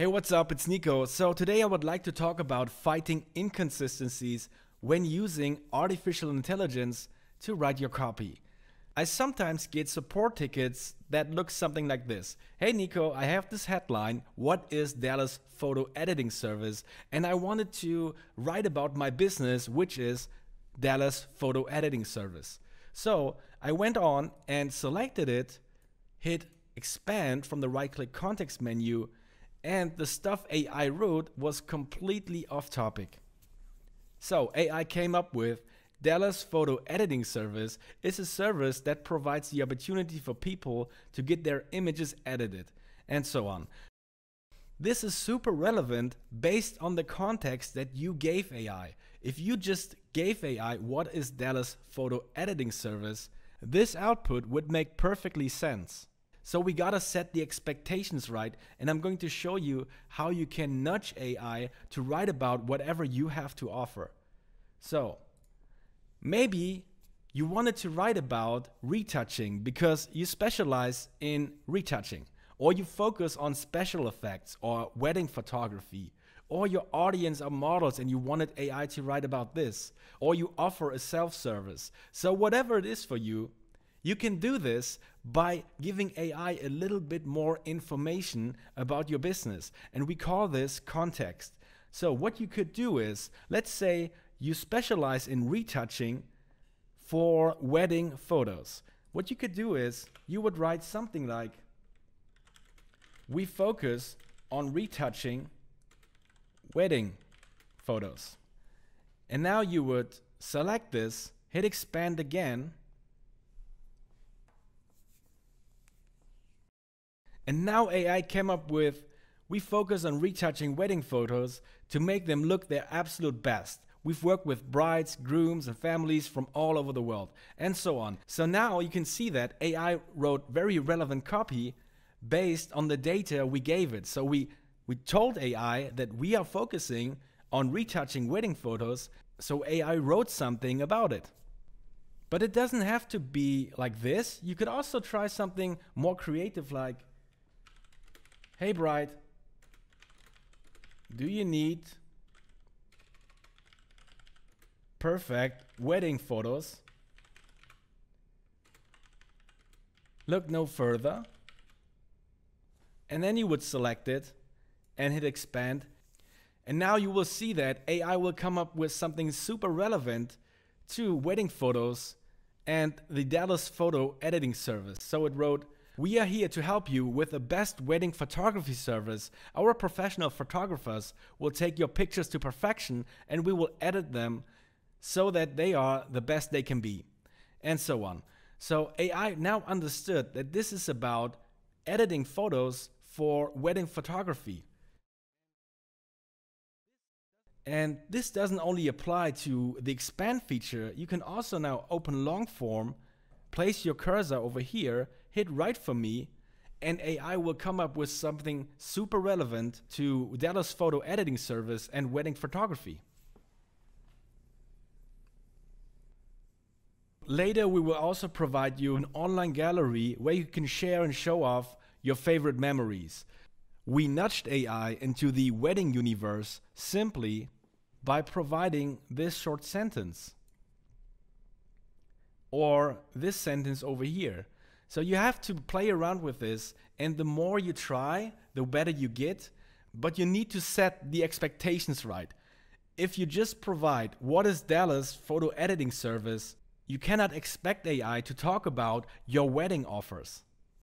Hey, what's up? It's Nico. So today I would like to talk about fighting inconsistencies when using artificial intelligence to write your copy. I sometimes get support tickets that look something like this. Hey Nico, I have this headline, what is Dallas photo editing service? And I wanted to write about my business, which is Dallas photo editing service. So I went on and selected it, hit expand from the right click context menu and the stuff AI wrote was completely off topic. So AI came up with Dallas Photo Editing Service is a service that provides the opportunity for people to get their images edited and so on. This is super relevant based on the context that you gave AI. If you just gave AI what is Dallas Photo Editing Service, this output would make perfectly sense. So we gotta set the expectations right, and I'm going to show you how you can nudge AI to write about whatever you have to offer. So maybe you wanted to write about retouching because you specialize in retouching, or you focus on special effects or wedding photography, or your audience are models and you wanted AI to write about this, or you offer a self service. So, whatever it is for you, you can do this by giving AI a little bit more information about your business. And we call this context. So, what you could do is, let's say you specialize in retouching for wedding photos. What you could do is, you would write something like, We focus on retouching wedding photos. And now you would select this, hit expand again, And now AI came up with we focus on retouching wedding photos to make them look their absolute best. We've worked with brides, grooms, and families from all over the world, and so on. So now you can see that AI wrote very relevant copy based on the data we gave it. So we, we told AI that we are focusing on retouching wedding photos, so AI wrote something about it. But it doesn't have to be like this. You could also try something more creative like Hey bride, do you need perfect wedding photos? Look no further. And then you would select it and hit expand. And now you will see that AI will come up with something super relevant to wedding photos and the Dallas photo editing service. So it wrote, we are here to help you with the best wedding photography service. Our professional photographers will take your pictures to perfection and we will edit them so that they are the best they can be, and so on. So AI now understood that this is about editing photos for wedding photography. And this doesn't only apply to the expand feature, you can also now open long form, place your cursor over here hit write for me, and AI will come up with something super relevant to Dallas photo editing service and wedding photography. Later, we will also provide you an online gallery where you can share and show off your favorite memories. We nudged AI into the wedding universe simply by providing this short sentence or this sentence over here. So you have to play around with this, and the more you try, the better you get. But you need to set the expectations right. If you just provide what is Dallas photo editing service, you cannot expect AI to talk about your wedding offers.